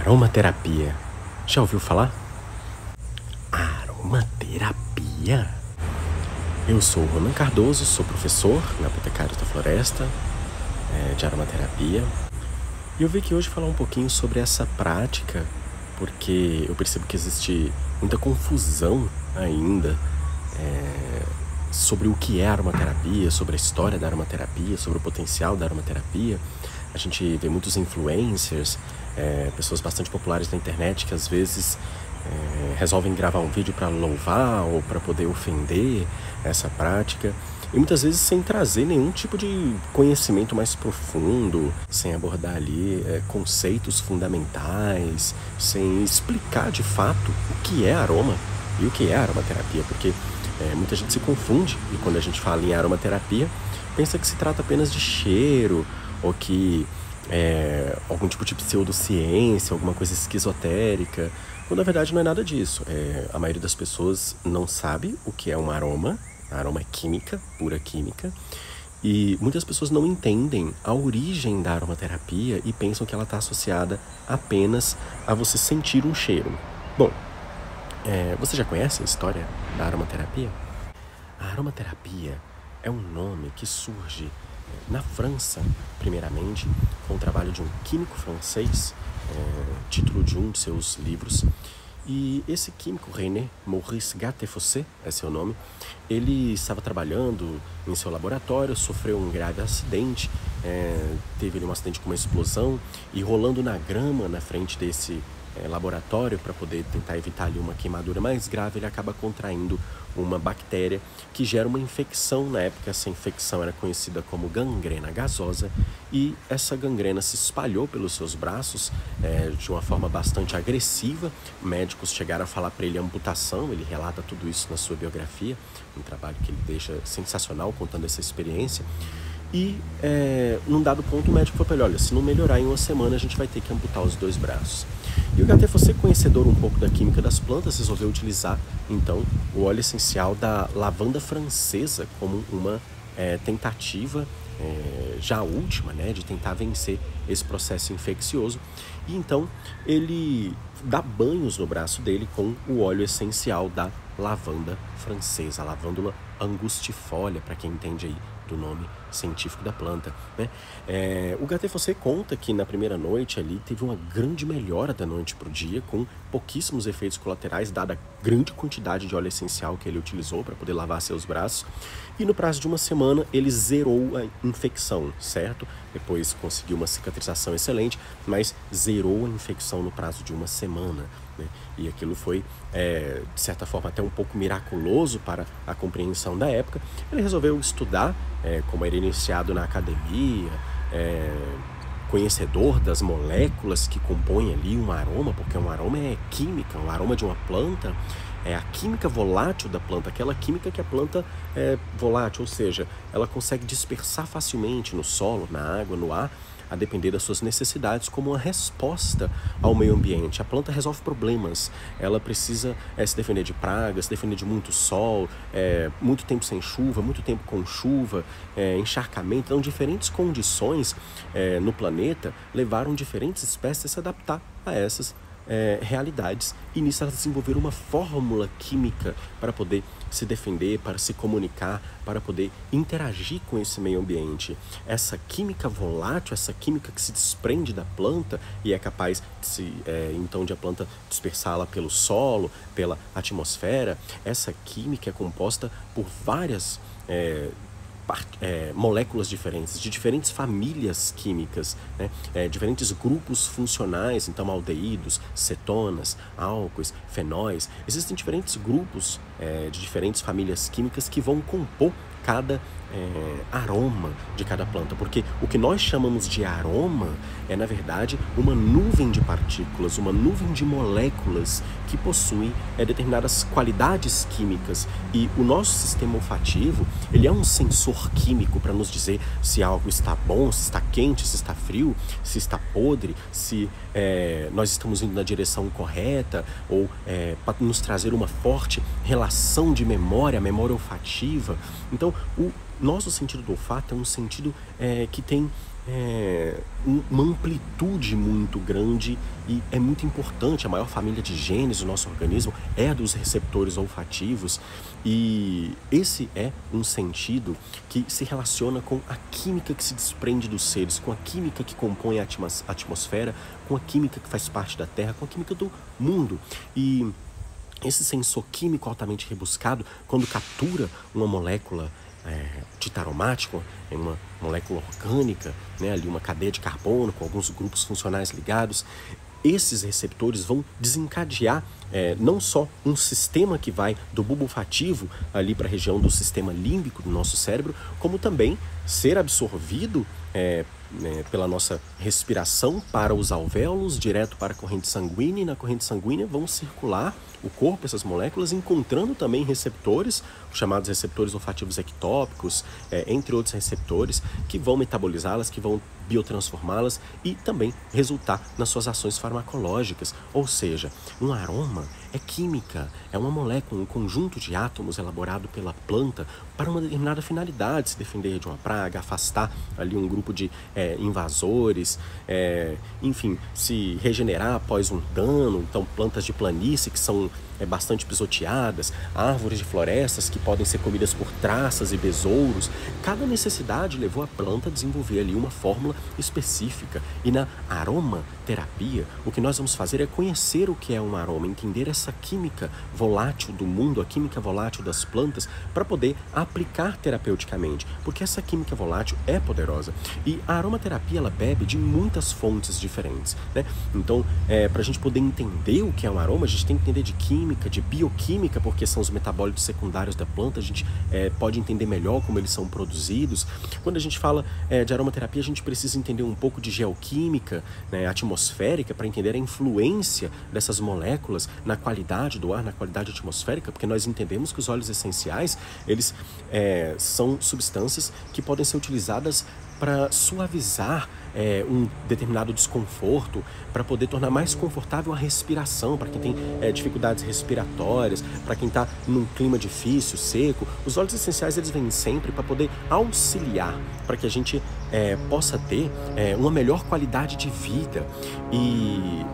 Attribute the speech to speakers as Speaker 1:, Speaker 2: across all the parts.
Speaker 1: Aromaterapia. Já ouviu falar? Aromaterapia? Eu sou o Ronan Cardoso, sou professor na Boticários da Floresta é, de aromaterapia. E eu vim aqui hoje falar um pouquinho sobre essa prática, porque eu percebo que existe muita confusão ainda é, sobre o que é aromaterapia, sobre a história da aromaterapia, sobre o potencial da aromaterapia. A gente vê muitos influencers, é, pessoas bastante populares na internet que às vezes é, resolvem gravar um vídeo para louvar ou para poder ofender essa prática. E muitas vezes sem trazer nenhum tipo de conhecimento mais profundo, sem abordar ali é, conceitos fundamentais, sem explicar de fato o que é aroma e o que é aromaterapia, porque é, muita gente se confunde e quando a gente fala em aromaterapia pensa que se trata apenas de cheiro ou que é, algum tipo de pseudociência, alguma coisa esquizotérica, quando na verdade não é nada disso. É, a maioria das pessoas não sabe o que é um aroma, aroma é química, pura química, e muitas pessoas não entendem a origem da aromaterapia e pensam que ela está associada apenas a você sentir um cheiro. Bom, é, você já conhece a história da aromaterapia? A aromaterapia é um nome que surge na França, primeiramente, com o trabalho de um químico francês, é, título de um de seus livros. E esse químico, René Maurice Gattefossé, é seu nome, ele estava trabalhando em seu laboratório, sofreu um grave acidente, é, teve um acidente com uma explosão e rolando na grama na frente desse é, laboratório para poder tentar evitar ali uma queimadura mais grave, ele acaba contraindo uma bactéria que gera uma infecção. Na época, essa infecção era conhecida como gangrena gasosa e essa gangrena se espalhou pelos seus braços é, de uma forma bastante agressiva. Médicos chegaram a falar para ele amputação, ele relata tudo isso na sua biografia, um trabalho que ele deixa sensacional contando essa experiência. E é, num dado ponto o médico falou para ele, olha, se não melhorar em uma semana a gente vai ter que amputar os dois braços. E o Gattefossé, conhecedor um pouco da química das plantas, resolveu utilizar então o óleo essencial da lavanda francesa como uma é, tentativa é, já última, né, de tentar vencer esse processo infeccioso. E então ele dá banhos no braço dele com o óleo essencial da lavanda francesa, a lavândula angustifolia, para quem entende aí do nome científico da planta. Né? É, o Gattefossé conta que na primeira noite ali teve uma grande melhora da noite para o dia, com pouquíssimos efeitos colaterais, dada a grande quantidade de óleo essencial que ele utilizou para poder lavar seus braços. E no prazo de uma semana ele zerou a infecção, certo? Depois conseguiu uma cicatrização excelente, mas zerou a infecção no prazo de uma semana. Né? E aquilo foi, é, de certa forma, até um pouco miraculoso para a compreensão da época. Ele resolveu estudar, é, como era iniciado na academia, é, conhecedor das moléculas que compõem ali um aroma, porque um aroma é química, um aroma de uma planta é a química volátil da planta, aquela química que a planta é volátil, ou seja, ela consegue dispersar facilmente no solo, na água, no ar, a depender das suas necessidades, como uma resposta ao meio ambiente. A planta resolve problemas, ela precisa é, se defender de pragas, se defender de muito sol, é, muito tempo sem chuva, muito tempo com chuva, é, encharcamento. Então, diferentes condições no planeta levaram diferentes espécies a se adaptar a essas é, realidades e nisso elas desenvolveram uma fórmula química para poder se defender, para se comunicar, para poder interagir com esse meio ambiente. Essa química volátil, essa química que se desprende da planta e é capaz de se, é, então de a planta dispersá-la pelo solo, pela atmosfera, essa química é composta por várias é, é, moléculas diferentes, de diferentes famílias químicas, né? é, diferentes grupos funcionais, então aldeídos, cetonas, álcoois, fenóis. Existem diferentes grupos é, de diferentes famílias químicas que vão compor cada é, aroma de cada planta, porque o que nós chamamos de aroma é, na verdade, uma nuvem de partículas, uma nuvem de moléculas que possuem é, determinadas qualidades químicas. E o nosso sistema olfativo, ele é um sensor químico para nos dizer se algo está bom, se está quente, se está frio, se está podre, se é, nós estamos indo na direção correta, ou é, para nos trazer uma forte relação de memória, memória olfativa. Então, o nosso sentido do olfato é um sentido é, que tem é, uma amplitude muito grande e é muito importante. A maior família de genes do nosso organismo é a dos receptores olfativos e esse é um sentido que se relaciona com a química que se desprende dos seres, com a química que compõe a atmosfera, com a química que faz parte da Terra, com a química do mundo. E esse sensor químico altamente rebuscado, quando captura uma molécula é, titaromático, é uma molécula orgânica, né, ali uma cadeia de carbono com alguns grupos funcionais ligados, esses receptores vão desencadear é, não só um sistema que vai do bulbo olfativo ali para a região do sistema límbico do nosso cérebro, como também ser absorvido é, é, pela nossa respiração para os alvéolos, direto para a corrente sanguínea, e na corrente sanguínea vão circular o corpo, essas moléculas, encontrando também receptores, os chamados receptores olfativos ectópicos, é, entre outros receptores, que vão metabolizá-las, que vão biotransformá-las e também resultar nas suas ações farmacológicas. Ou seja, um aroma é química, é uma molécula, um conjunto de átomos elaborado pela planta para uma determinada finalidade, se defender de uma praga, afastar ali um grupo de é, invasores, é, enfim, se regenerar após um dano. Então, plantas de planície que são é, bastante pisoteadas, árvores de florestas que podem ser comidas por traças e besouros. Cada necessidade levou a planta a desenvolver ali uma fórmula específica. E na aromaterapia, o que nós vamos fazer é conhecer o que é um aroma, entender essa química volátil do mundo, a química volátil das plantas, para poder aplicar terapeuticamente, porque essa química volátil é poderosa. E a aromaterapia ela bebe de muitas fontes diferentes. Né? Então, é, para a gente poder entender o que é um aroma, a gente tem que entender de química química, de bioquímica, porque são os metabólitos secundários da planta, a gente é, pode entender melhor como eles são produzidos. Quando a gente fala é, de aromaterapia, a gente precisa entender um pouco de geoquímica né, atmosférica para entender a influência dessas moléculas na qualidade do ar, na qualidade atmosférica, porque nós entendemos que os óleos essenciais eles é, são substâncias que podem ser utilizadas para suavizar é, um determinado desconforto, para poder tornar mais confortável a respiração, para quem tem é, dificuldades respiratórias, para quem está num clima difícil, seco. Os óleos essenciais eles vêm sempre para poder auxiliar, para que a gente é, possa ter é, uma melhor qualidade de vida e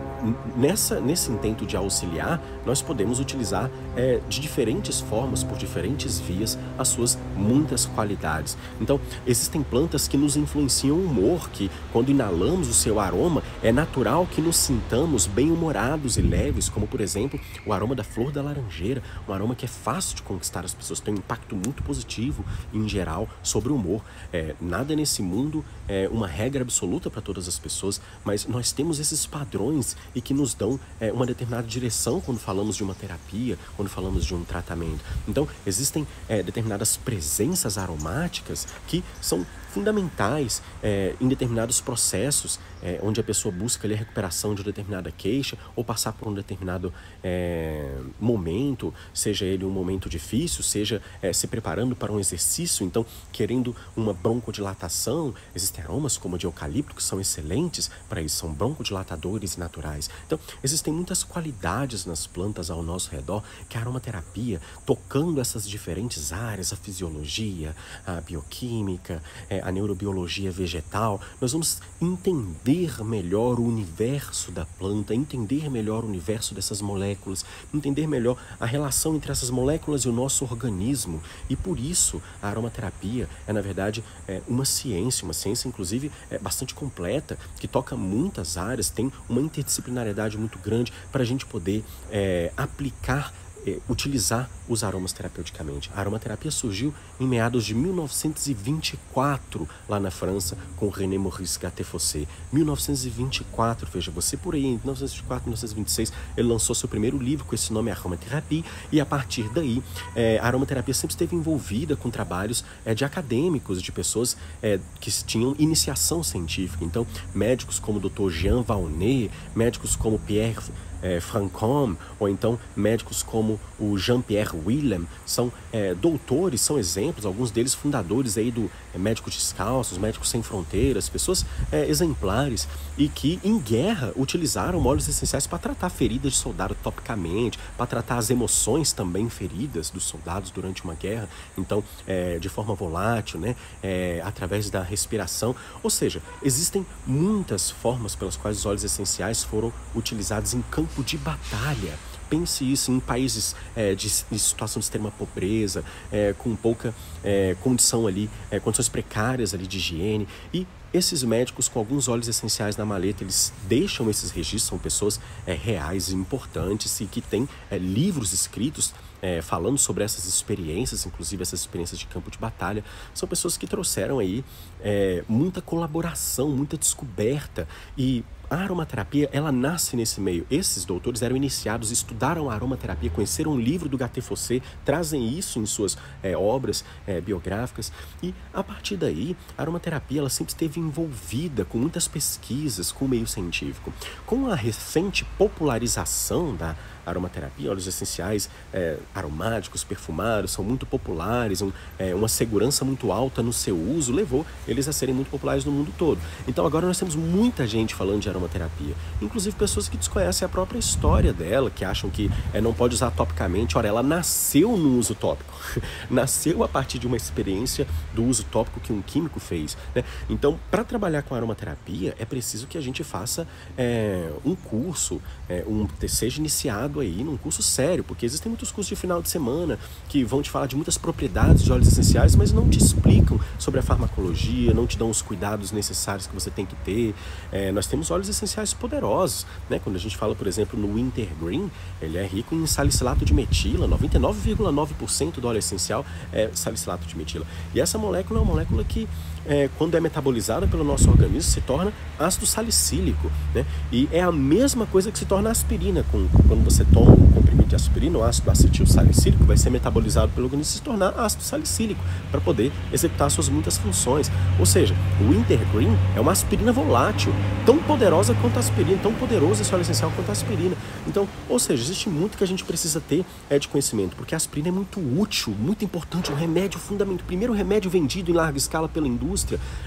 Speaker 1: nessa, nesse intento de auxiliar, nós podemos utilizar é, de diferentes formas, por diferentes vias, as suas muitas qualidades. Então, existem plantas que nos influenciam o humor, que quando inalamos o seu aroma, é natural que nos sintamos bem-humorados e leves, como por exemplo o aroma da flor da laranjeira, um aroma que é fácil de conquistar as pessoas, tem um impacto muito positivo em geral sobre o humor. É, nada nesse mundo é uma regra absoluta para todas as pessoas, mas nós temos esses padrões e que nos dão é, uma determinada direção quando falamos de uma terapia, quando falamos de um tratamento. Então, existem é, determinadas presenças aromáticas que são fundamentais é, em determinados processos é, onde a pessoa busca ali, a recuperação de uma determinada queixa ou passar por um determinado é, momento, seja ele um momento difícil, seja é, se preparando para um exercício, então querendo uma broncodilatação. Existem aromas como o de eucalipto que são excelentes para isso, são broncodilatadores naturais. Então, existem muitas qualidades nas plantas ao nosso redor que a aromaterapia, tocando essas diferentes áreas, a fisiologia, a bioquímica, é, a neurobiologia vegetal, nós vamos entender melhor o universo da planta, entender melhor o universo dessas moléculas, entender melhor a relação entre essas moléculas e o nosso organismo. E por isso a aromaterapia é, na verdade, é uma ciência, uma ciência, inclusive, é bastante completa, que toca muitas áreas, tem uma interdisciplinariedade muito grande para a gente poder é, aplicar é, utilizar os aromas terapeuticamente. A aromaterapia surgiu em meados de 1924, lá na França, com René Maurice Gattefossé. 1924, veja, você por aí, em 1924, 1926, ele lançou seu primeiro livro com esse nome, Aromaterapia, e a partir daí, é, a aromaterapia sempre esteve envolvida com trabalhos é, de acadêmicos, de pessoas é, que tinham iniciação científica. Então, médicos como o Dr. Jean Valnet, médicos como Pierre é, Francom, ou então médicos como o Jean-Pierre Willem, são é, doutores, são exemplos, alguns deles fundadores aí do Médicos Descalços, Médicos Sem Fronteiras, pessoas é, exemplares e que em guerra utilizaram óleos essenciais para tratar feridas de soldado topicamente, para tratar as emoções também feridas dos soldados durante uma guerra, então é, de forma volátil, né, é, através da respiração. Ou seja, existem muitas formas pelas quais os óleos essenciais foram utilizados em campo de batalha. Pense isso em países é, de, de, situação de extrema pobreza, é, com pouca é, condição ali, é, condições precárias ali de higiene. E esses médicos, com alguns óleos essenciais na maleta, eles deixam esses registros, são pessoas é, reais e importantes e que têm é, livros escritos é, falando sobre essas experiências, inclusive essas experiências de campo de batalha, são pessoas que trouxeram aí é, muita colaboração, muita descoberta e a aromaterapia, ela nasce nesse meio. Esses doutores eram iniciados, estudaram a aromaterapia, conheceram o livro do Gaté Fossé, trazem isso em suas é, obras é, biográficas e a partir daí a aromaterapia ela sempre esteve envolvida com muitas pesquisas com o meio científico. Com a recente popularização da aromaterapia, óleos essenciais é, aromáticos, perfumados, são muito populares, um, é, uma segurança muito alta no seu uso levou eles a serem muito populares no mundo todo. Então agora nós temos muita gente falando de aromaterapia, inclusive pessoas que desconhecem a própria história dela, que acham que é, não pode usar topicamente. Ora, ela nasceu no uso tópico, nasceu a partir de uma experiência do uso tópico que um químico fez. Né? Então, para trabalhar com aromaterapia, é preciso que a gente faça é, um curso, é, um, seja iniciado aí num curso sério, porque existem muitos cursos de final de semana que vão te falar de muitas propriedades de óleos essenciais, mas não te explicam sobre a farmacologia, não te dão os cuidados necessários que você tem que ter. É, nós temos óleos essenciais poderosos, né? Quando a gente fala, por exemplo, no Wintergreen, ele é rico em salicilato de metila, 99,9% do óleo essencial é salicilato de metila. E essa molécula é uma molécula que, é, quando é metabolizada pelo nosso organismo, se torna ácido salicílico, né? E é a mesma coisa que se torna aspirina com, quando você toma um comprimido de aspirina, o ácido acetil salicílico vai ser metabolizado pelo organismo e se tornar ácido salicílico para poder executar suas muitas funções. Ou seja, o Intergreen é uma aspirina volátil, tão poderosa quanto a aspirina, tão poderoso esse óleo essencial quanto a aspirina. Então, ou seja, existe muito que a gente precisa ter é, de conhecimento, porque a aspirina é muito útil, muito importante, um remédio fundamental, primeiro remédio vendido em larga escala pela indústria,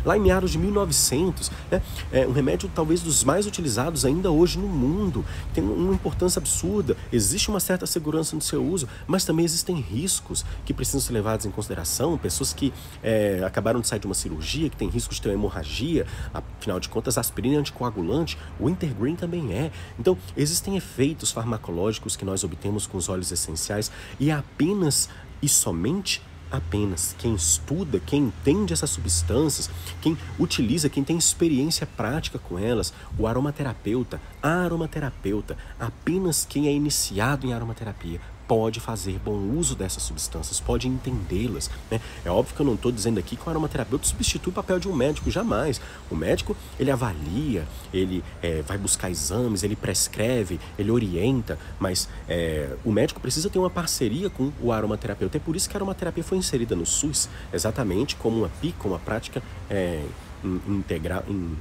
Speaker 1: lá em meados de 1900, né? é um remédio talvez dos mais utilizados ainda hoje no mundo, tem uma importância absurda existe uma certa segurança no seu uso, mas também existem riscos que precisam ser levados em consideração. Pessoas que é, acabaram de sair de uma cirurgia, que tem risco de ter uma hemorragia, afinal de contas, aspirina é anticoagulante, o Intergreen também é. Então, existem efeitos farmacológicos que nós obtemos com os óleos essenciais e apenas e somente apenas quem estuda, quem entende essas substâncias, quem utiliza, quem tem experiência prática com elas, o aromaterapeuta, a aromaterapeuta, apenas quem é iniciado em aromaterapia pode fazer bom uso dessas substâncias, pode entendê-las. Né? É óbvio que eu não estou dizendo aqui que o aromaterapeuta substitui o papel de um médico, jamais. O médico, ele avalia, ele é, vai buscar exames, ele prescreve, ele orienta, mas é, o médico precisa ter uma parceria com o aromaterapeuta. É por isso que a aromaterapia foi inserida no SUS, exatamente como uma PIC, uma prática é, integral, in,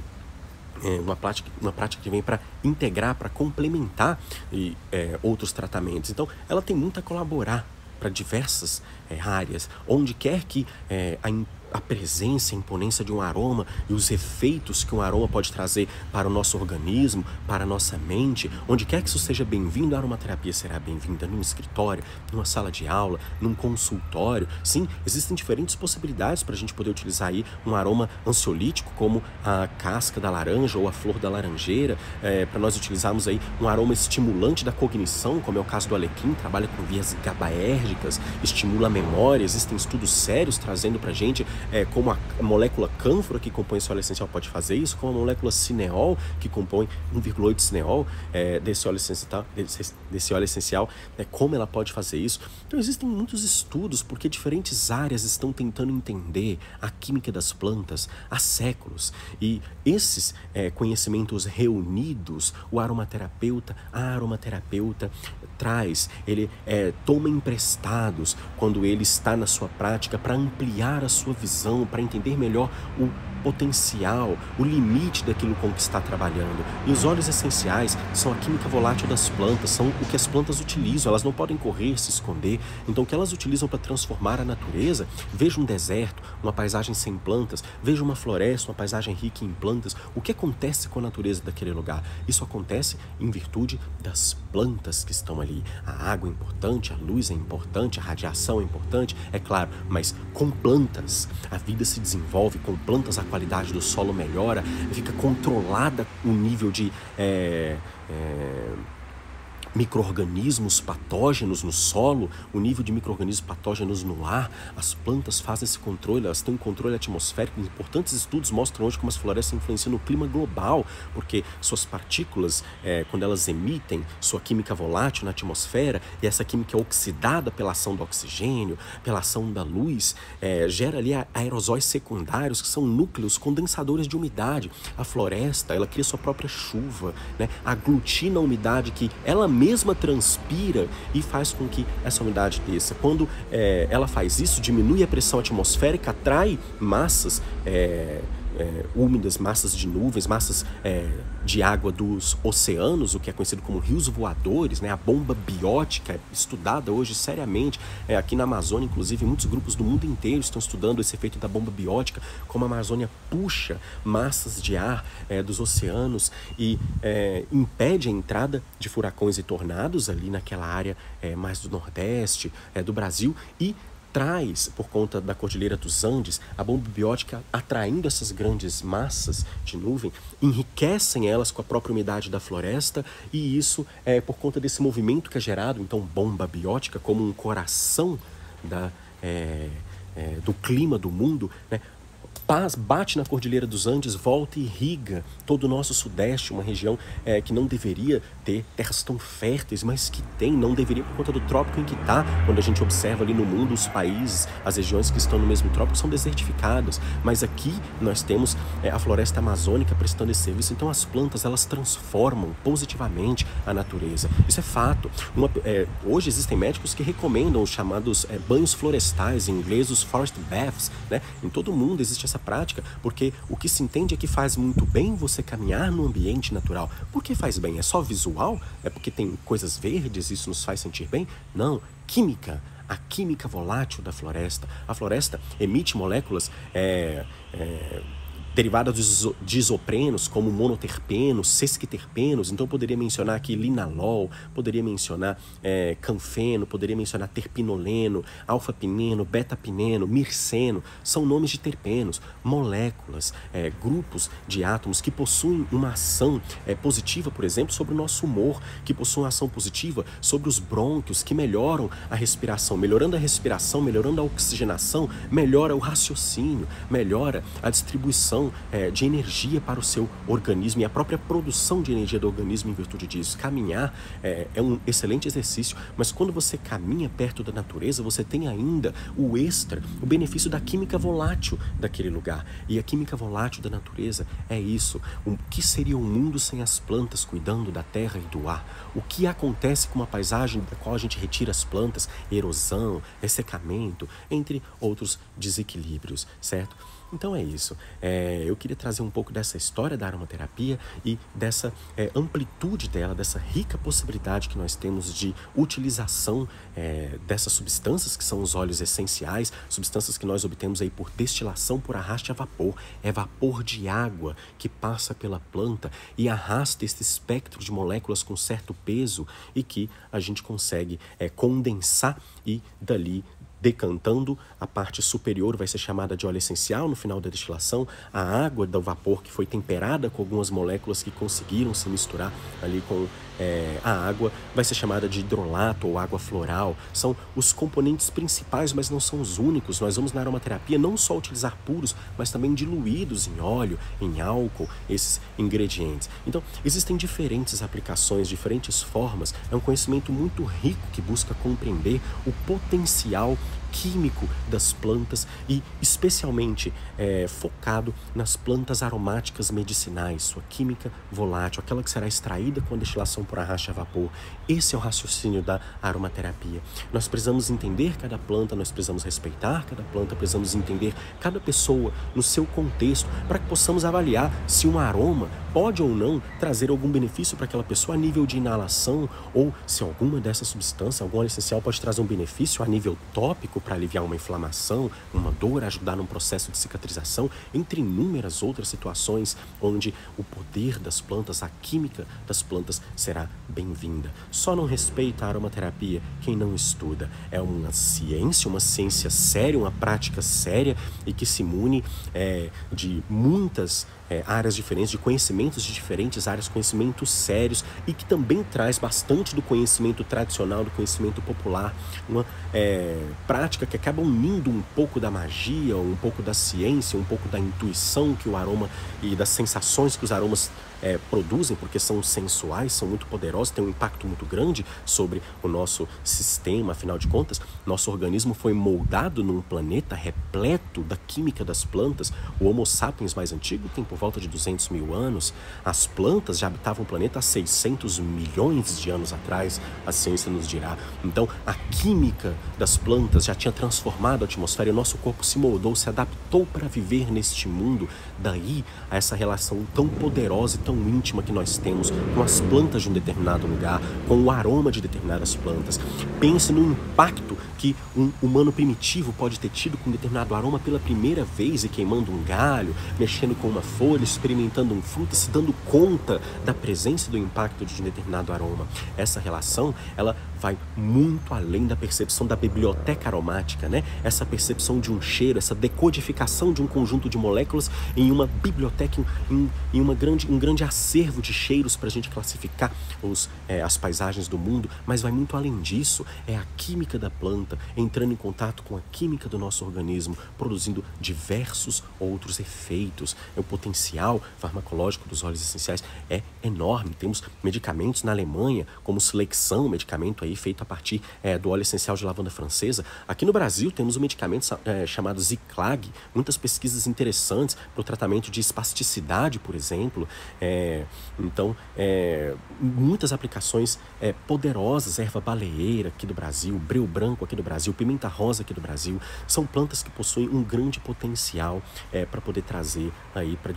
Speaker 1: é uma, prática, uma prática que vem para integrar, para complementar e, é, outros tratamentos. Então, ela tem muito a colaborar para diversas é, áreas, onde quer que é, a a presença, a imponência de um aroma e os efeitos que um aroma pode trazer para o nosso organismo, para a nossa mente, onde quer que isso seja bem-vindo, a aromaterapia será bem-vinda. Num escritório, numa sala de aula, num consultório. Sim, existem diferentes possibilidades para a gente poder utilizar aí um aroma ansiolítico, como a casca da laranja ou a flor da laranjeira, é, para nós utilizarmos aí um aroma estimulante da cognição, como é o caso do alecrim, trabalha com vias gabaérgicas, estimula a memória, existem estudos sérios trazendo para a gente é, como a molécula cânfora que compõe esse óleo essencial pode fazer isso, como a molécula cineol que compõe 1,8 cineol é, desse óleo essencial, desse, desse óleo essencial é, como ela pode fazer isso. Então existem muitos estudos porque diferentes áreas estão tentando entender a química das plantas há séculos. E esses é, conhecimentos reunidos, o aromaterapeuta, a aromaterapeuta traz, ele é, toma emprestados quando ele está na sua prática para ampliar a sua visão, para entender melhor o potencial, o limite daquilo com que está trabalhando. E os óleos essenciais são a química volátil das plantas, são o que as plantas utilizam, elas não podem correr, se esconder. Então, o que elas utilizam para transformar a natureza, veja um deserto, uma paisagem sem plantas, veja uma floresta, uma paisagem rica em plantas. O que acontece com a natureza daquele lugar? Isso acontece em virtude das plantas que estão ali. A água é importante, a luz é importante, a radiação é importante, é claro, mas com plantas a vida se desenvolve, com plantas a qualidade do solo melhora, fica controlada o nível de. É, é, micro-organismos patógenos no solo, o nível de micro-organismos patógenos no ar, as plantas fazem esse controle, elas têm um controle atmosférico. Importantes estudos mostram hoje como as florestas influenciam no clima global, porque suas partículas, é, quando elas emitem sua química volátil na atmosfera, e essa química é oxidada pela ação do oxigênio, pela ação da luz, é, gera ali aerosóis secundários, que são núcleos condensadores de umidade. A floresta, ela cria sua própria chuva, né? aglutina a umidade que ela transpira e faz com que essa umidade desça. Quando é, ela faz isso, diminui a pressão atmosférica, atrai massas. É, é, úmidas, massas de nuvens, massas é, de água dos oceanos, o que é conhecido como rios voadores, né? a bomba biótica, é estudada hoje seriamente. É, aqui na Amazônia, inclusive, muitos grupos do mundo inteiro estão estudando esse efeito da bomba biótica, como a Amazônia puxa massas de ar é, dos oceanos e é, impede a entrada de furacões e tornados ali naquela área mais do Nordeste do Brasil e traz, por conta da Cordilheira dos Andes, a bomba biótica atraindo essas grandes massas de nuvem, enriquecem elas com a própria umidade da floresta, e isso é por conta desse movimento que é gerado, então, bomba biótica, como um coração da, é, é, do clima do mundo, né? Paz bate na Cordilheira dos Andes, volta e irriga todo o nosso sudeste, uma região é, que não deveria ter terras tão férteis, mas que tem, não deveria por conta do trópico em que está. Quando a gente observa ali no mundo os países, as regiões que estão no mesmo trópico são desertificadas, mas aqui nós temos é, a floresta amazônica prestando esse serviço. Então as plantas elas transformam positivamente a natureza. Isso é fato. Uma, é, hoje existem médicos que recomendam os chamados banhos florestais, em inglês os forest baths, né? Em todo o mundo existe essa prática, porque o que se entende é que faz muito bem você caminhar no ambiente natural. Por que faz bem? É só visual? É porque tem coisas verdes, isso nos faz sentir bem? Não, química a química volátil da floresta. A floresta emite moléculas é, é, derivadas de isoprenos, como monoterpenos, sesquiterpenos. Então, poderia mencionar aqui linalol, poderia mencionar é, canfeno, poderia mencionar terpinoleno, alfa-pineno, beta-pineno, mirceno. São nomes de terpenos, moléculas, é, grupos de átomos que possuem uma ação é, positiva, por exemplo, sobre o nosso humor, que possuem uma ação positiva sobre os brônquios, que melhoram a respiração. Melhorando a respiração, melhorando a oxigenação, melhora o raciocínio, melhora a distribuição é, de energia para o seu organismo e a própria produção de energia do organismo em virtude disso. Caminhar é, é um excelente exercício, mas quando você caminha perto da natureza, você tem ainda o extra, o benefício da química volátil daquele lugar. E a química volátil da natureza é isso. O que seria o um mundo sem as plantas cuidando da terra e do ar? O que acontece com uma paisagem da qual a gente retira as plantas? Erosão, ressecamento, entre outros desequilíbrios, certo? Então é isso. É, eu queria trazer um pouco dessa história da aromaterapia e dessa é, amplitude dela, dessa rica possibilidade que nós temos de utilização é, dessas substâncias que são os óleos essenciais, substâncias que nós obtemos aí por destilação por arraste a vapor. É vapor de água que passa pela planta e arrasta esse espectro de moléculas com certo peso e que a gente consegue é, condensar e dali decantando, a parte superior vai ser chamada de óleo essencial no final da destilação, a água do vapor que foi temperada com algumas moléculas que conseguiram se misturar ali com é, a água vai ser chamada de hidrolato ou água floral. São os componentes principais, mas não são os únicos. Nós vamos na aromaterapia não só utilizar puros, mas também diluídos em óleo, em álcool, esses ingredientes. Então, existem diferentes aplicações, diferentes formas. É um conhecimento muito rico que busca compreender o potencial químico das plantas e especialmente é, focado nas plantas aromáticas medicinais, sua química volátil, aquela que será extraída com a destilação por arraste a vapor. Esse é o raciocínio da aromaterapia. Nós precisamos entender cada planta, nós precisamos respeitar cada planta, precisamos entender cada pessoa no seu contexto para que possamos avaliar se um aroma pode ou não trazer algum benefício para aquela pessoa a nível de inalação ou se alguma dessas substâncias, algum óleo essencial pode trazer um benefício a nível tópico para aliviar uma inflamação, uma dor, ajudar num processo de cicatrização, entre inúmeras outras situações onde o poder das plantas, a química das plantas será bem-vinda. Só não respeita a aromaterapia quem não estuda. É uma ciência, uma ciência séria, uma prática séria e que se imune é, de muitas é, áreas diferentes, de conhecimentos de diferentes áreas, conhecimentos sérios e que também traz bastante do conhecimento tradicional, do conhecimento popular, uma é, prática que acaba unindo um pouco da magia, um pouco da ciência, um pouco da intuição que o aroma e das sensações que os aromas é, produzem, porque são sensuais, são muito poderosos, têm um impacto muito grande sobre o nosso sistema. Afinal de contas, nosso organismo foi moldado num planeta repleto da química das plantas. O Homo sapiens mais antigo tem por volta de 200 mil anos. As plantas já habitavam o planeta há 600 milhões de anos atrás, a ciência nos dirá. Então, a química das plantas já tinha transformado a atmosfera e o nosso corpo se moldou, se adaptou para viver neste mundo. Daí a essa relação tão poderosa e tão íntima que nós temos com as plantas de um determinado lugar, com o aroma de determinadas plantas. Pense no impacto que um humano primitivo pode ter tido com um determinado aroma pela primeira vez e queimando um galho, mexendo com uma folha, experimentando um fruto, se dando conta da presença do impacto de um determinado aroma. Essa relação, ela vai muito além da percepção da biblioteca aromática, né? Essa percepção de um cheiro, essa decodificação de um conjunto de moléculas em uma biblioteca, em, em uma grande, um grande acervo de cheiros para a gente classificar os, é, as paisagens do mundo, mas vai muito além disso. É a química da planta entrando em contato com a química do nosso organismo, produzindo diversos outros efeitos. O potencial farmacológico dos óleos essenciais é enorme. Temos medicamentos na Alemanha, como Silexão, medicamento aí feito a partir é, do óleo essencial de lavanda francesa. Aqui no Brasil temos um medicamento é, chamado Ziclag, muitas pesquisas interessantes para o tratamento de espasticidade, por exemplo. É, então, muitas aplicações poderosas, erva baleeira aqui do Brasil, breu branco aqui do Brasil, pimenta rosa aqui do Brasil, são plantas que possuem um grande potencial para poder trazer aí para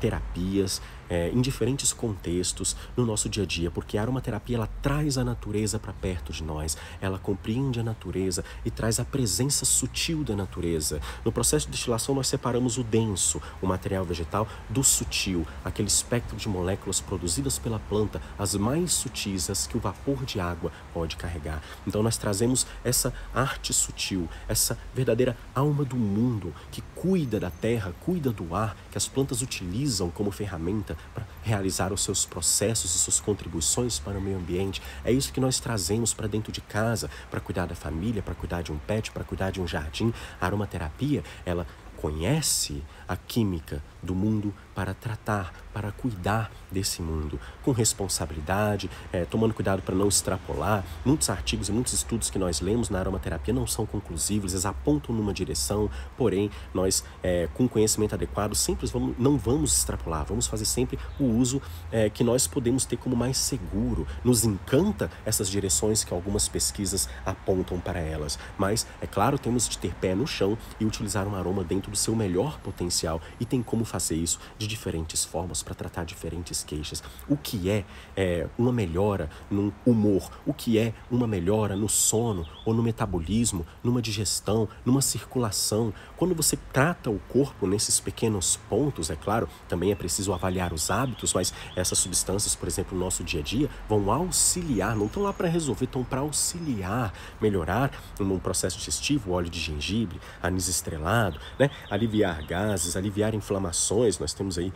Speaker 1: terapias, é, em diferentes contextos no nosso dia a dia, porque a aromaterapia ela traz a natureza para perto de nós, ela compreende a natureza e traz a presença sutil da natureza. No processo de destilação, nós separamos o denso, o material vegetal, do sutil, aquele espectro de moléculas produzidas pela planta, as mais sutis, as que o vapor de água pode carregar. Então, nós trazemos essa arte sutil, essa verdadeira alma do mundo que cuida da terra, cuida do ar, que as plantas utilizam como ferramenta para realizar os seus processos e suas contribuições para o meio ambiente. É isso que nós trazemos para dentro de casa, para cuidar da família, para cuidar de um pet, para cuidar de um jardim. A aromaterapia, ela conhece a química do mundo para tratar, para cuidar desse mundo com responsabilidade, é, tomando cuidado para não extrapolar. Muitos artigos e muitos estudos que nós lemos na aromaterapia não são conclusivos, eles apontam numa direção, porém, nós, é, com conhecimento adequado, sempre vamos, não vamos extrapolar, vamos fazer sempre o uso é, que nós podemos ter como mais seguro. Nos encanta essas direções que algumas pesquisas apontam para elas, mas, é claro, temos de ter pé no chão e utilizar um aroma dentro do seu melhor potencial e tem como fazer isso de diferentes formas para tratar diferentes queixas. O que é, é uma melhora no humor? O que é uma melhora no sono ou no metabolismo, numa digestão, numa circulação? Quando você trata o corpo nesses pequenos pontos, é claro, também é preciso avaliar os hábitos, mas essas substâncias, por exemplo, no nosso dia a dia, vão auxiliar, não estão lá para resolver, estão para auxiliar, melhorar no processo digestivo, óleo de gengibre, anis estrelado, né? Aliviar gases, aliviar inflamações. Nós temos aí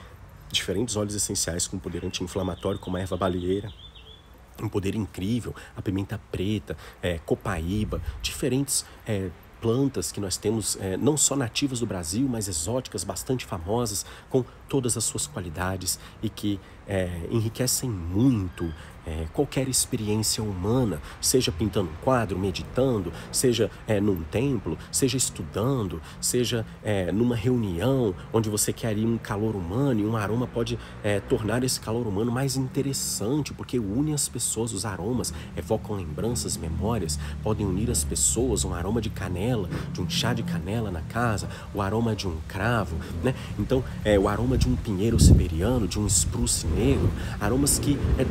Speaker 1: diferentes óleos essenciais com poder anti-inflamatório, como a erva baleeira, um poder incrível, a pimenta preta, é, copaíba, diferentes é, plantas que nós temos, é, não só nativas do Brasil, mas exóticas, bastante famosas, com todas as suas qualidades e que é, enriquecem muito é, qualquer experiência humana, seja pintando um quadro, meditando, seja é, num templo, seja estudando, seja é, numa reunião onde você quer um calor humano e um aroma pode é, tornar esse calor humano mais interessante, porque une as pessoas, os aromas evocam lembranças, memórias, podem unir as pessoas, um aroma de canela, de um chá de canela na casa, o aroma de um cravo, né? Então, é, o aroma de um pinheiro siberiano, de um spruce negro, aromas que é,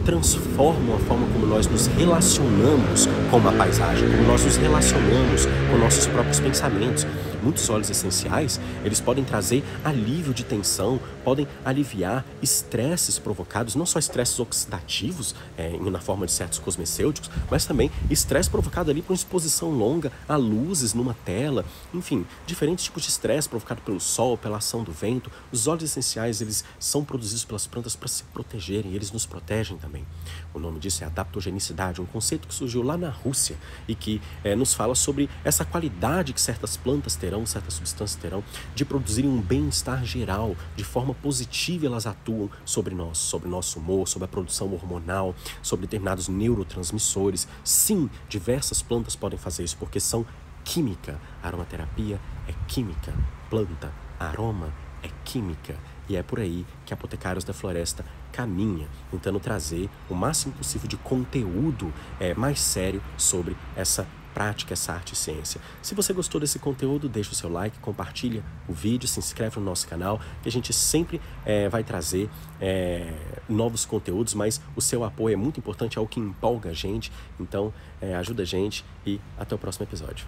Speaker 1: transformam a forma como nós nos relacionamos com uma paisagem, como nós nos relacionamos com nossos próprios pensamentos muitos óleos essenciais, eles podem trazer alívio de tensão, podem aliviar estresses provocados, não só estresses oxidativos, é, na forma de certos cosmecêuticos, mas também estresse provocado ali por uma exposição longa a luzes numa tela, enfim, diferentes tipos de estresse provocado pelo sol, pela ação do vento. Os óleos essenciais, eles são produzidos pelas plantas para se protegerem, eles nos protegem também. O nome disso é adaptogenicidade, um conceito que surgiu lá na Rússia e que é, nos fala sobre essa qualidade que certas plantas terão terão, certas substâncias terão, de produzirem um bem-estar geral, de forma positiva elas atuam sobre nós, sobre nosso humor, sobre a produção hormonal, sobre determinados neurotransmissores. Sim, diversas plantas podem fazer isso porque são química. Aromaterapia é química. Planta, aroma é química. E é por aí que Apotecários da Floresta caminha, tentando trazer o máximo possível de conteúdo é, mais sério sobre essa prática essa arte e ciência. Se você gostou desse conteúdo, deixa o seu like, compartilha o vídeo, se inscreve no nosso canal, que a gente sempre é, vai trazer é, novos conteúdos, mas o seu apoio é muito importante, é o que empolga a gente, então é, ajuda a gente e até o próximo episódio.